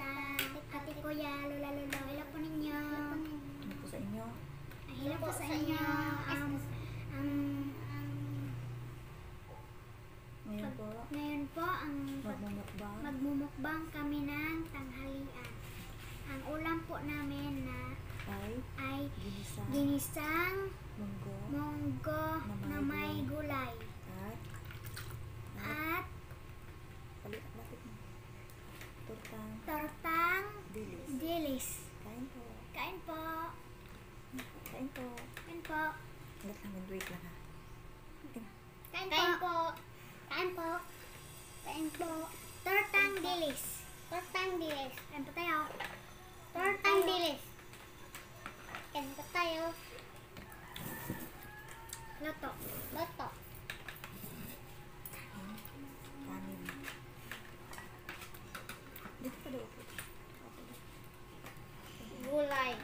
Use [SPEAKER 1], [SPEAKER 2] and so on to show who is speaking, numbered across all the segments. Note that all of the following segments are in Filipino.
[SPEAKER 1] さい Tortang.
[SPEAKER 2] Tortang.
[SPEAKER 1] Dilis.
[SPEAKER 2] Dilis.
[SPEAKER 1] Kain po.
[SPEAKER 2] Kain po.
[SPEAKER 1] Kain po.
[SPEAKER 2] Kain po.
[SPEAKER 1] Wait lang, wait lang ha.
[SPEAKER 2] Kain, Kain po. Kain po. Kain po. Tortang dilis. Tortang dilis. Kain po tayo. Tortang dilis. Kain po tayo. Loto. Loto. 不来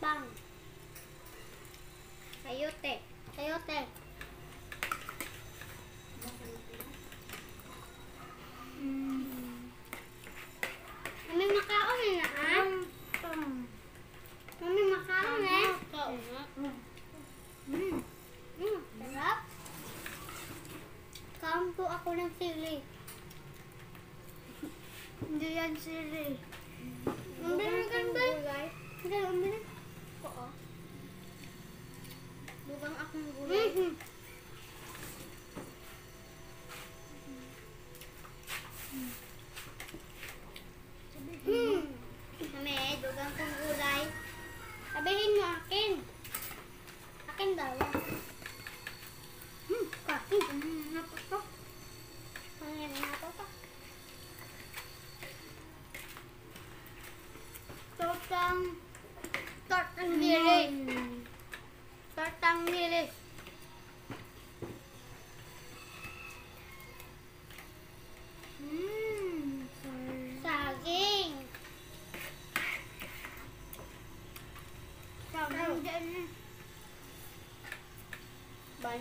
[SPEAKER 2] Bang. Sayote. Sayote. Mm. Kami makaon na ha? Kami makaon eh. Makaon ha? Mm. Mm. Sarap. Kaon po ako ng sili. Hindi yan sili. 한다고. 음, 꽉. 음, 하나 뻑뻑. 하나 뻑뻑. 똘땅. 똘땅 니리. 똘땅 니리. Thank you.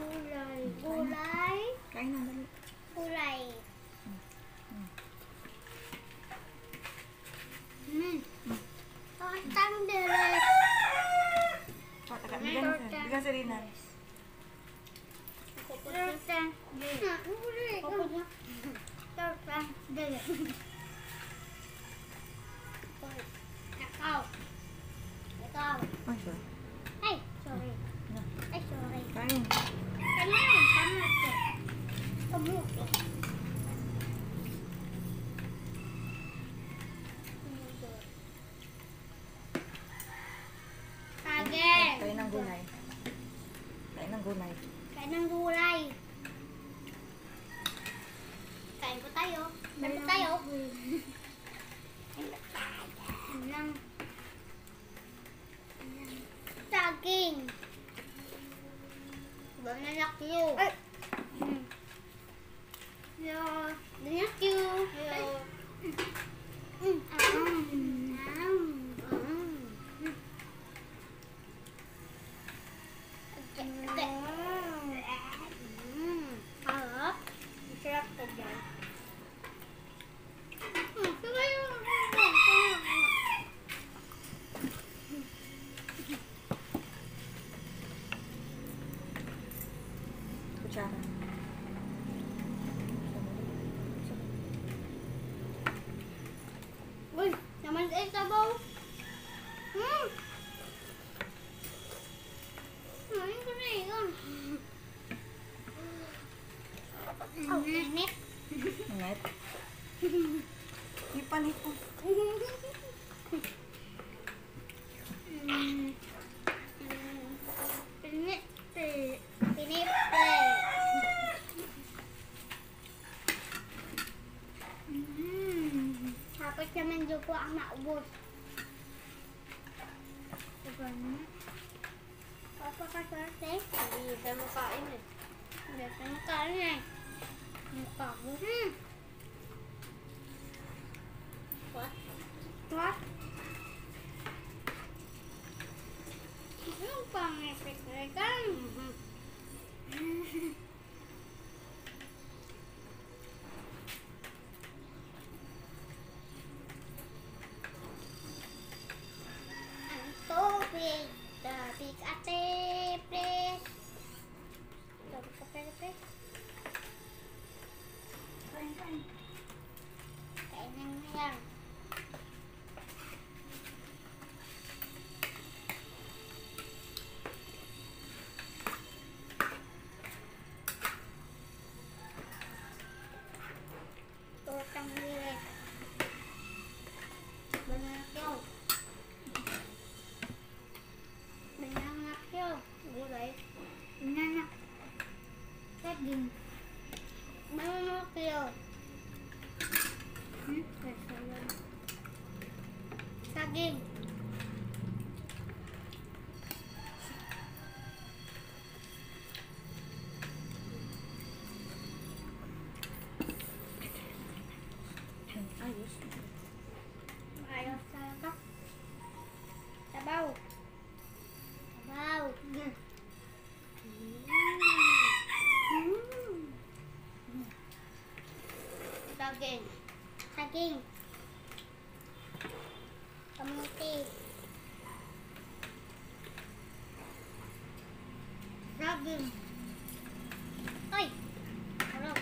[SPEAKER 2] Gulay. Gulay.
[SPEAKER 1] Kain na, dali.
[SPEAKER 2] Gulay. Hmm. Utan dere.
[SPEAKER 1] O, taga, bigyan sa, bigyan sa Rina.
[SPEAKER 2] Utan. Ah, gulay. Utan dere. Ikaw. Ikaw.
[SPEAKER 1] Ay, sorry.
[SPEAKER 2] Ay, sorry.
[SPEAKER 1] kain. Kain ng gulay. Kain ng gulay.
[SPEAKER 2] Kain ng gulay. Kain po tayo. Kain po tayo. Kain po tayo. Ng saging. Banana Q. Hmm. Ja men du går an apa ord. Pappa kan ta det. Det er mye kaffe. Det er Kain, Saging. Saging. Kamuti. Saging. Ay! Harap.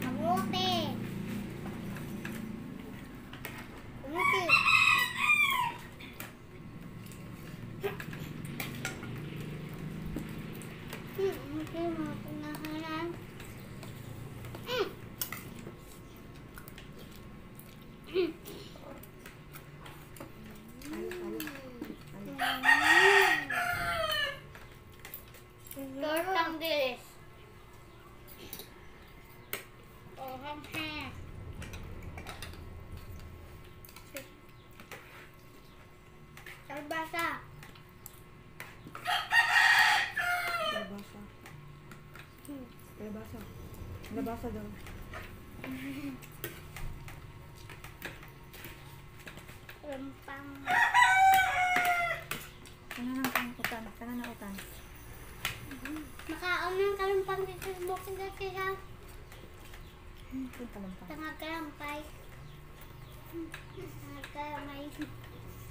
[SPEAKER 2] Kamuti. Kamuti. Hmm, okay, mga pinahalan. Hmm. Hmm.
[SPEAKER 1] Ayos, ayos. Ayos.
[SPEAKER 2] Hmm.
[SPEAKER 1] Basa daw.
[SPEAKER 2] Rumpang.
[SPEAKER 1] Kana na ang utan. Kana na utan.
[SPEAKER 2] Makaon ng kalumpang dito sa bukid na kaya.
[SPEAKER 1] Hmm, kalumpang.
[SPEAKER 2] Tangag kalampay. Tangag kalamay.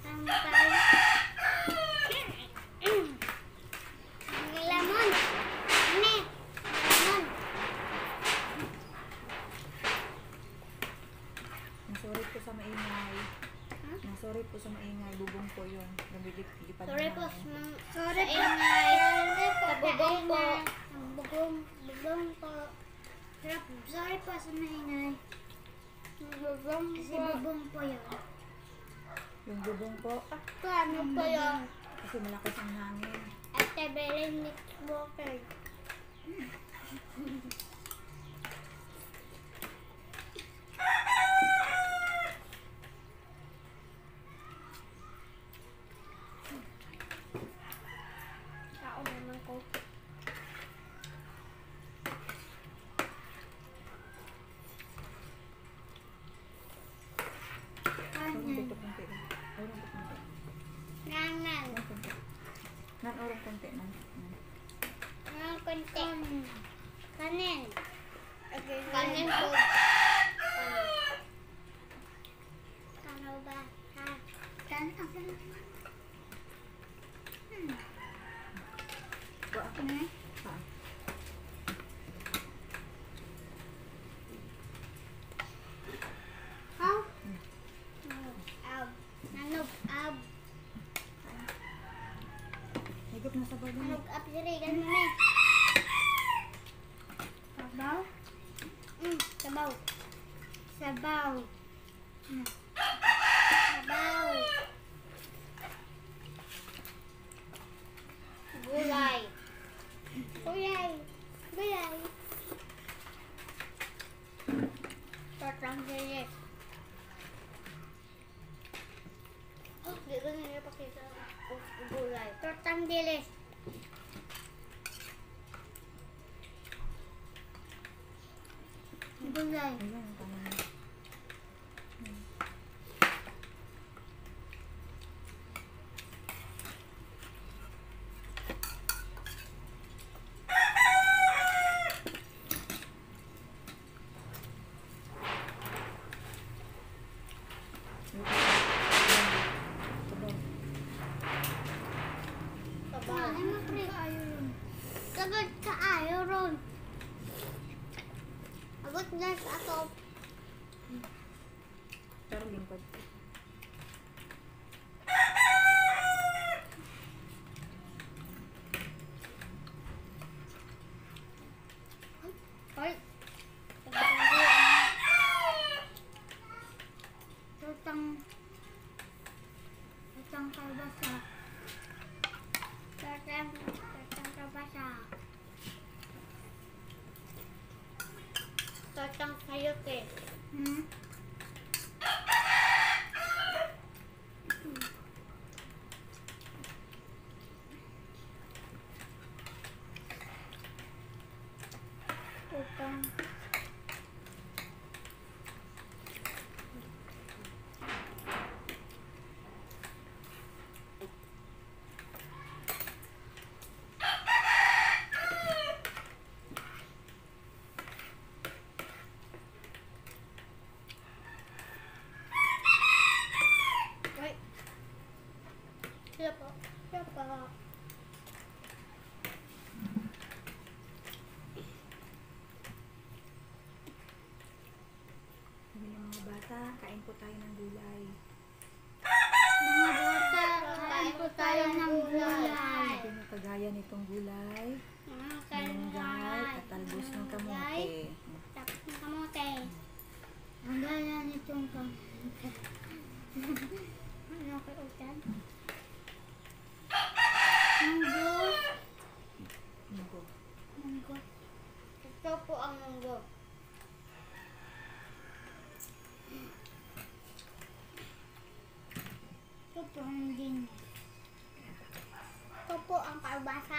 [SPEAKER 2] Kampay.
[SPEAKER 1] Orong konti. Nan.
[SPEAKER 2] Ang konti. Kanin. Kanin po.
[SPEAKER 1] Higop na sa bago.
[SPEAKER 2] Nanog ab diri ganun ni. Sabaw? Mm, sabaw. Sabaw. Mm. Sabaw. Gulay. Gulay. Gulay. Tatang dili. Oh, di ko nila pakita. Oh, gulay. Tortang dilis. Gulay.
[SPEAKER 1] Ayun, ang kanan.
[SPEAKER 2] Sabaw. Sagad ka ayaw ron. Abot na sa ato.
[SPEAKER 1] Pero lingkod.
[SPEAKER 2] Hoy. Tutang. Tutang kalbasa. Tutang. Tutang kalbasa. Tutang sayote. Hmm? Tutang. Wait. Siya po. Siya po.
[SPEAKER 1] Sabi ng mga bata, kain po tayo ng gulay.
[SPEAKER 2] Mga bata, kain po tayo ng gulay.
[SPEAKER 1] Ito na kagaya nitong gulay. Malunggay, katalbos ng kamote.
[SPEAKER 2] Tapos ng kamote. Ang gaya nitong kamote. ano kay utan? Munggo.
[SPEAKER 1] Munggo.
[SPEAKER 2] Munggo. Ito po ang munggo. Ito po ang dinis. Ito po ang kalbasa.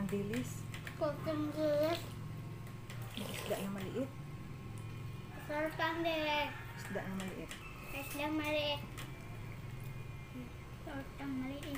[SPEAKER 2] kantilis kantilis sudah
[SPEAKER 1] nama liit.
[SPEAKER 2] Sudah sudah
[SPEAKER 1] nama sudah maliit sudah maliit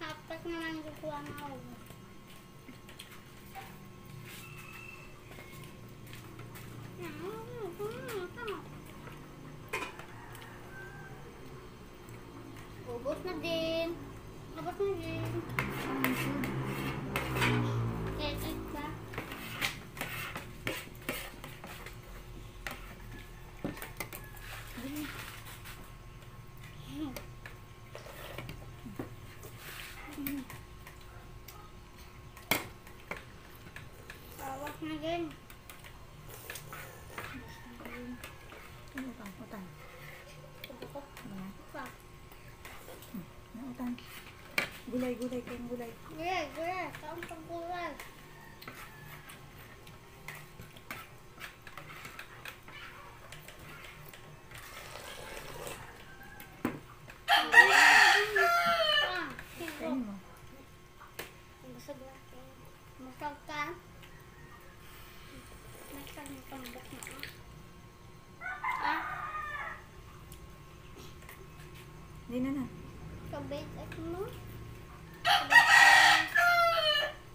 [SPEAKER 2] Apat naman gukuha na ako. din.
[SPEAKER 1] Ano utang? Utang. Ano utang? Gulay, gulay, kayong gulay.
[SPEAKER 2] Gulay, gulay. Kaong pang gulay.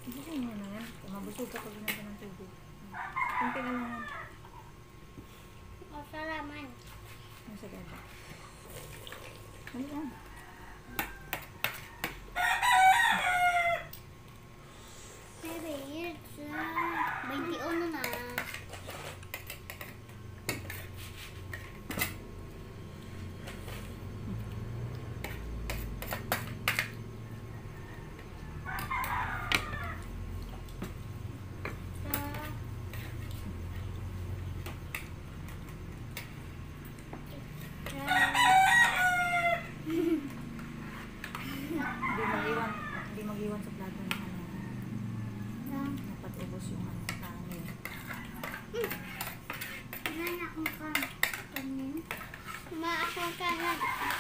[SPEAKER 1] Hindi
[SPEAKER 2] mo
[SPEAKER 1] na yan. Ka pag ginagawa ng tubig. Kunti na lang. Masalaman. Masalaman. Ano?
[SPEAKER 2] 看看看